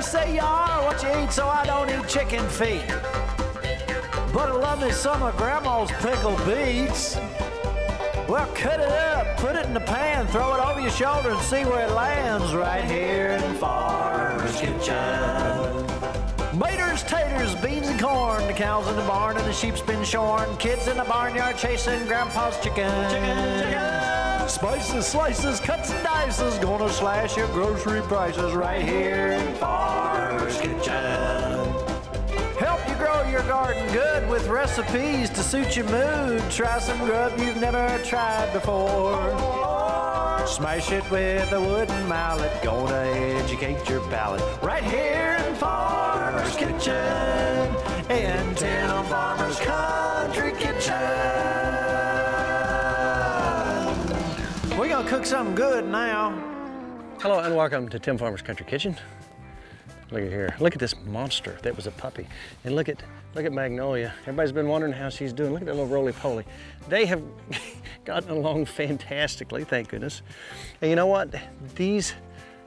They say you are what you eat, so I don't eat chicken feet. But I love me some of Grandma's pickled beets. Well, cut it up, put it in the pan, throw it over your shoulder and see where it lands right here in the Farmer's Kitchen. Maters, taters, beans and corn, the cows in the barn and the sheep's been shorn, kids in the barnyard chasing grandpa's chicken. Chicken, chicken. Spices, slices, cuts and dices, gonna slash your grocery prices right here in Farmer's Kitchen. Help you grow your garden good with recipes to suit your mood. Try some grub you've never tried before. Smash it with a wooden mallet. Gonna educate your palate. Right here in Farmer's Kitchen. In Tim Farmer's Country Kitchen. Cook something good now. Hello and welcome to Tim Farmer's Country Kitchen. Look at here. Look at this monster that was a puppy. And look at look at Magnolia. Everybody's been wondering how she's doing. Look at that little roly-poly. They have gotten along fantastically, thank goodness. And you know what? These,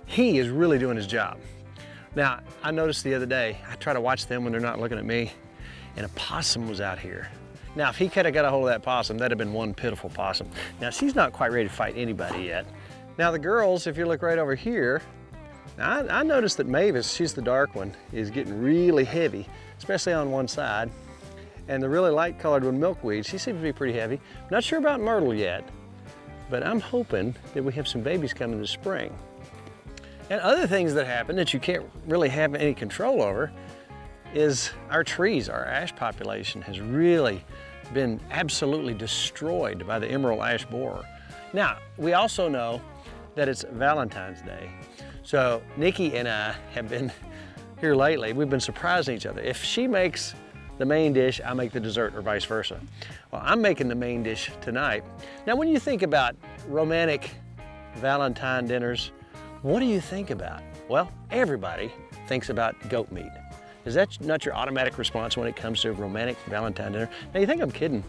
he is really doing his job. Now, I noticed the other day, I try to watch them when they're not looking at me, and a possum was out here. Now, if he could have got a hold of that possum, that'd have been one pitiful possum. Now, she's not quite ready to fight anybody yet. Now, the girls, if you look right over here, I, I noticed that Mavis, she's the dark one, is getting really heavy, especially on one side. And the really light colored one, Milkweed, she seems to be pretty heavy. Not sure about Myrtle yet, but I'm hoping that we have some babies coming this spring. And other things that happen that you can't really have any control over is our trees, our ash population has really been absolutely destroyed by the emerald ash borer. Now, we also know that it's Valentine's Day. So Nikki and I have been here lately, we've been surprising each other. If she makes the main dish, I make the dessert or vice versa. Well, I'm making the main dish tonight. Now, when you think about romantic Valentine dinners, what do you think about? Well, everybody thinks about goat meat. Is that not your automatic response when it comes to a romantic Valentine dinner? Now you think I'm kidding,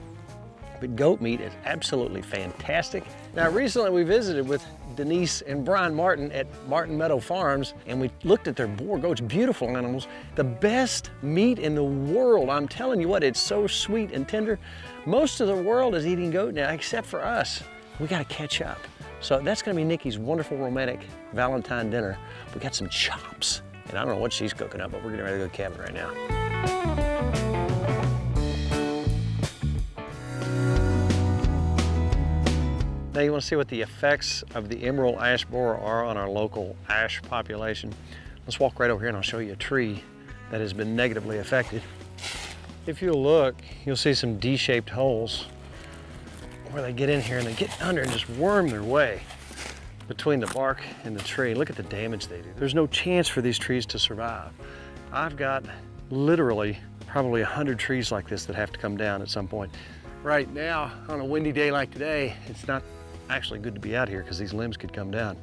but goat meat is absolutely fantastic. Now recently we visited with Denise and Brian Martin at Martin Meadow Farms and we looked at their Boer goats, beautiful animals. The best meat in the world. I'm telling you what, it's so sweet and tender. Most of the world is eating goat now except for us. We gotta catch up. So that's gonna be Nikki's wonderful romantic Valentine dinner. We got some chops I don't know what she's cooking up, but we're getting ready to go cabin right now. Now you want to see what the effects of the emerald ash borer are on our local ash population. Let's walk right over here and I'll show you a tree that has been negatively affected. If you look, you'll see some D-shaped holes where they get in here and they get under and just worm their way between the bark and the tree. Look at the damage they do. There's no chance for these trees to survive. I've got literally probably 100 trees like this that have to come down at some point. Right now, on a windy day like today, it's not actually good to be out here because these limbs could come down.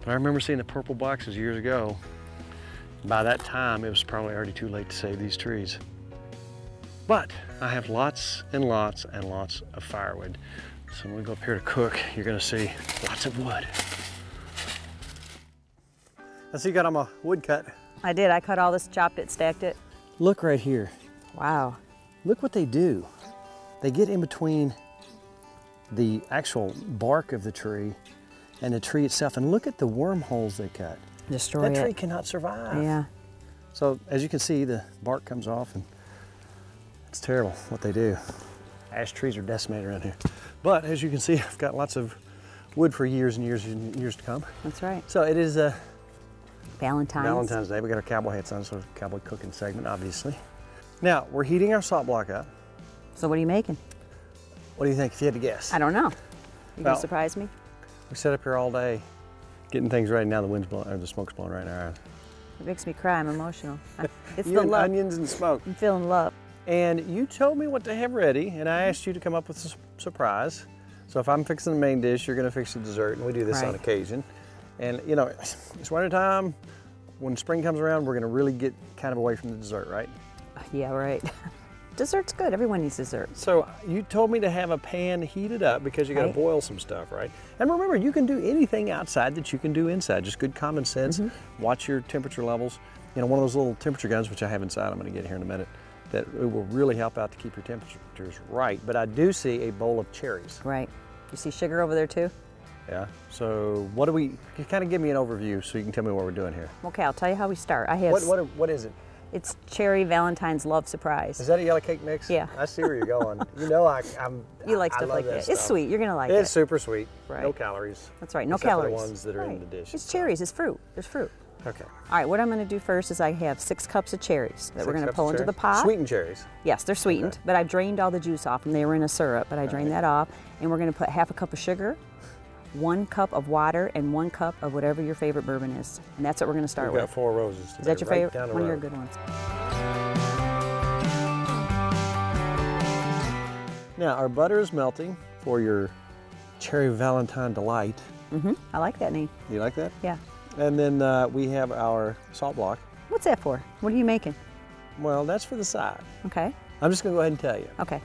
But I remember seeing the purple boxes years ago. By that time, it was probably already too late to save these trees. But I have lots and lots and lots of firewood. So when we go up here to cook, you're gonna see lots of wood. I see you got all my wood cut. I did. I cut all this, chopped it, stacked it. Look right here. Wow. Look what they do. They get in between the actual bark of the tree and the tree itself. And look at the wormholes they cut. Destroy that it. tree cannot survive. Yeah. So as you can see, the bark comes off and it's terrible what they do. Ash trees are decimated around here. But as you can see, I've got lots of wood for years and years and years to come. That's right. So it is uh, Valentine's. Valentine's Day. We got our cowboy hats on, so cowboy cooking segment, obviously. Now, we're heating our salt block up. So what are you making? What do you think if you had to guess? I don't know. You Well- gonna surprise me? We sat up here all day getting things ready. Now the wind's blowing, or the smoke's blowing right now. It makes me cry. I'm emotional. It's the love. onions and smoke. I'm feeling love. And you told me what to have ready, and I asked you to come up with a su- surprise. So if I'm fixing the main dish, you're gonna fix the dessert, and we do this on occasion. And you know, it's winter time. When spring comes around, we're gonna really get kind of away from the dessert, right? Yeah, right. Dessert's good. Everyone needs dessert. So you told me to have a pan heated up because you got to Right. boil some stuff, right? And remember, you can do anything outside that you can do inside. Just good common sense. Mm-hmm. Watch your temperature levels. You know, one of those little temperature guns, which I have inside, I'm going to get here in a minute, that it will really help out to keep your temperatures right. But I do see a bowl of cherries. Right. You see sugar over there too? Yeah. So what do we? You kind of give me an overview so you can tell me what we're doing here. Okay, I'll tell you how we start. I have. What what what is it? It's cherry Valentine's love surprise. Is that a yellow cake mix? Yeah. I see where you're going. you know, I, I'm. you like I stuff love like that. that. It's sweet. You're gonna like It's it. It's super sweet. Right. No calories. That's right. No except calories. the ones that are in the dish. It's cherries. It's fruit. There's fruit. Okay. All right. What I'm gonna do first is I have six cups of cherries that we're gonna pull into the pot. Sweetened cherries. Yes, they're sweetened, but I drained all the juice off and they were in a syrup, but I drained that off. And we're gonna put half a cup of sugar, one cup of water, and one cup of whatever your favorite bourbon is. And that's what we're gonna start We've with. got four roses. Is that your right favorite? One of your good ones. Now our butter is melting for your cherry Valentine delight. Mm-hmm, I like that name. You like that? Yeah. And then uh, we have our salt block. What's that for? What are you making? Well, that's for the side. Okay. I'm just gonna go ahead and tell you. Okay.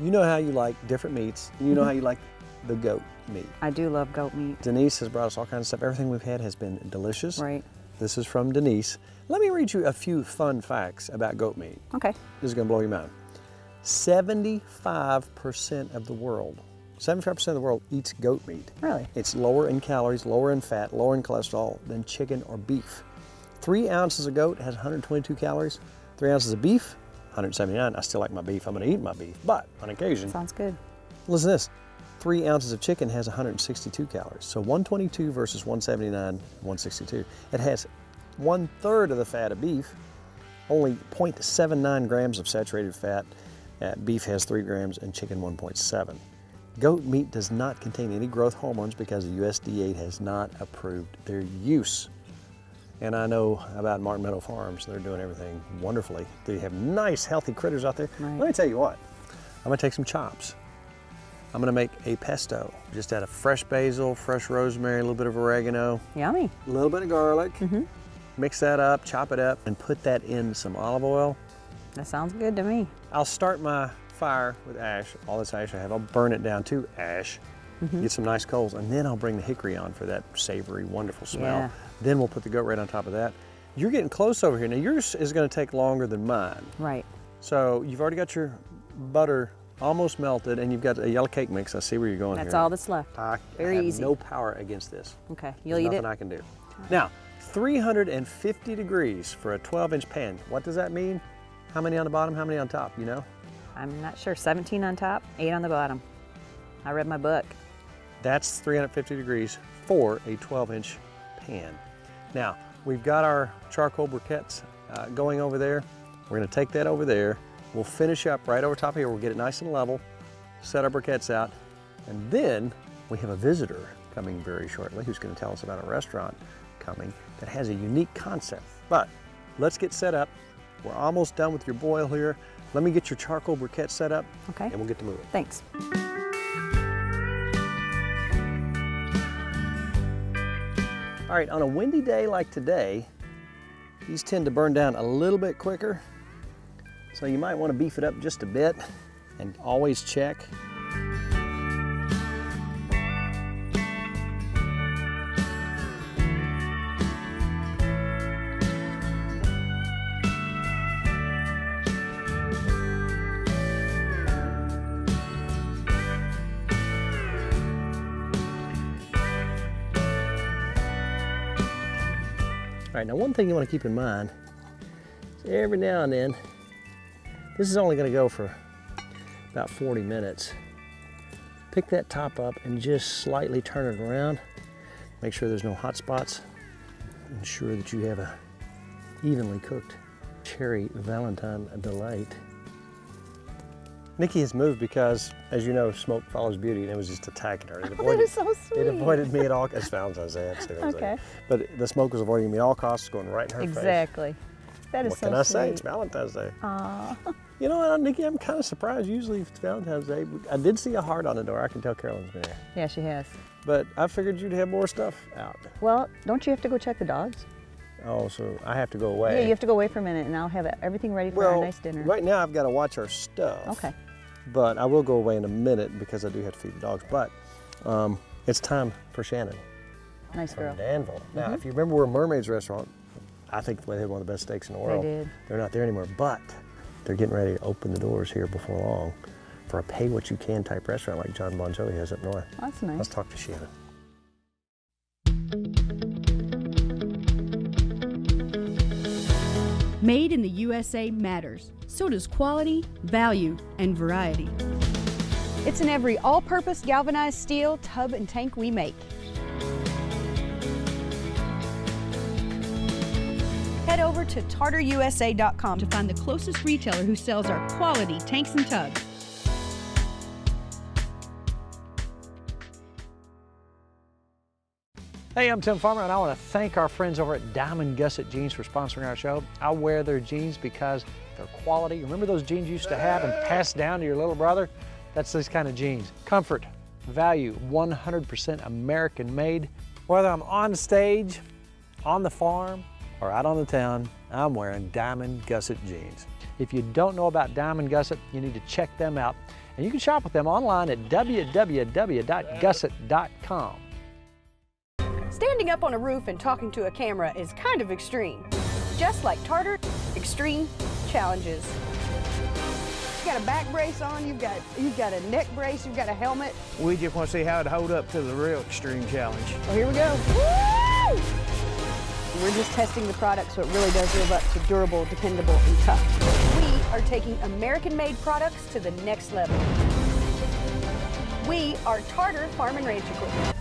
You know how you like different meats. You know Mm-hmm. how you like the goat meat. I do love goat meat. Denise has brought us all kinds of stuff. Everything we've had has been delicious. Right. This is from Denise. Let me read you a few fun facts about goat meat. Okay. This is going to blow your mind. 75% of the world, 75% of the world eats goat meat. Really? It's lower in calories, lower in fat, lower in cholesterol than chicken or beef. Three ounces of goat has 122 calories. Three ounces of beef, 179. I still like my beef. I'm going to eat my beef, but on occasion, Sounds good. listen to this. Three ounces of chicken has 162 calories. So 122 versus 179, 162. It has one third of the fat of beef, only 0.79 grams of saturated fat. Uh, beef has 3 grams and chicken 1.7. Goat meat does not contain any growth hormones because the USDA has not approved their use. And I know about Martin Meadow Farms, they're doing everything wonderfully. They have nice, healthy critters out there. Right. Let me tell you what, I'm gonna take some chops. I'm gonna make a pesto, just add a fresh basil, fresh rosemary, a little bit of oregano, Yummy. a little bit of garlic. Mm-hmm. Mix that up, chop it up, and put that in some olive oil. That sounds good to me. I'll start my fire with ash, all this ash I have. I'll burn it down to ash, Mm-hmm. get some nice coals, and then I'll bring the hickory on for that savory, wonderful smell. Yeah. Then we'll put the goat right on top of that. You're getting close over here. Now yours is gonna take longer than mine. Right. So you've already got your butter almost melted, and you've got a yellow cake mix. I see where you're going That's here. all that's left. I Very have easy. no power against this. Okay. You'll There's eat nothing it. I can do. Now, 350 degrees for a 12 inch pan. What does that mean? How many on the bottom, how many on top, you know? I'm not sure. 17 on top, 8 on the bottom. I read my book. That's 350 degrees for a 12 inch pan. Now, we've got our charcoal briquettes uh, going over there. We're gonna take that over there. We'll finish up right over top here. We'll get it nice and level, set our briquettes out, and then we have a visitor coming very shortly who's gonna tell us about a restaurant coming that has a unique concept. But let's get set up. We're almost done with your boil here. Let me get your charcoal briquette set up Okay. and we'll get to moving. Thanks. All right, on a windy day like today, these tend to burn down a little bit quicker. So you might want to beef it up just a bit and always check. Right, now one thing you want to keep in mind is every now and then, this is only going to go for about 40 minutes. Pick that top up and just slightly turn it around. Make sure there's no hot spots. Ensure that you have a evenly cooked cherry Valentine delight. Nikki has moved because, as you know, smoke follows beauty, and it was just attacking her. It that avoided- is so sweet. It avoided me at all. It's Valentine's Day. I have to say that in a second. Okay. But the smoke was avoiding me at all costs, going right in her face. Exactly. That is What so can I sweet. say? It's Valentine's Day. Aw. You know what, Nikki? I'm kind of surprised. Usually, if it's Valentine's Day, I did see a heart on the door. I can tell Carolyn's been there. Yeah, she has. But I figured you'd have more stuff out. Well, don't you have to go check the dogs? Oh, so I have to go away. Yeah, you have to go away for a minute and I'll have everything ready for well, our nice dinner. right now I've got to watch our stuff. Okay. But I will go away in a minute because I do have to feed the dogs. But um, it's time for Shannon Nice girl. Danville. Now, if you remember we're a Mermaid's restaurant, I think they had one of the best steaks in the world. They did. They're not there anymore, but they're getting ready to open the doors here before long for a pay what you can type restaurant like John Bon Jovi has up north. That's nice. Let's talk to Shannon. Made in the USA matters. So does quality, value, and variety. It's in every all-purpose galvanized steel tub and tank we make. Head over to tarterusa.com To find the closest retailer who sells our quality tanks and tubs. Hey, I'm Tim Farmer, and I want to thank our friends over at Diamond Gusset Jeans for sponsoring our show. I wear their jeans because they're quality. Remember those jeans you used to have and pass down to your little brother? That's these kind of jeans. Comfort, value, 100% American made. Whether I'm on stage, on the farm, or out on the town, I'm wearing Diamond Gusset jeans. If you don't know about Diamond Gusset, you need to check them out. And you can shop with them online at www.gusset.com. Standing up on a roof and talking to a camera is kind of extreme. Just like Tarter Extreme Challenges. You got a back brace on, you've got you've got a neck brace, you've got a helmet. We just want to see how it hold up to the real extreme challenge. Well, here we go. Woo! We're just testing the product so it really does live up to durable, dependable, and tough. We are taking American-made products to the next level. We are Tarter Farm and Ranch Equipment.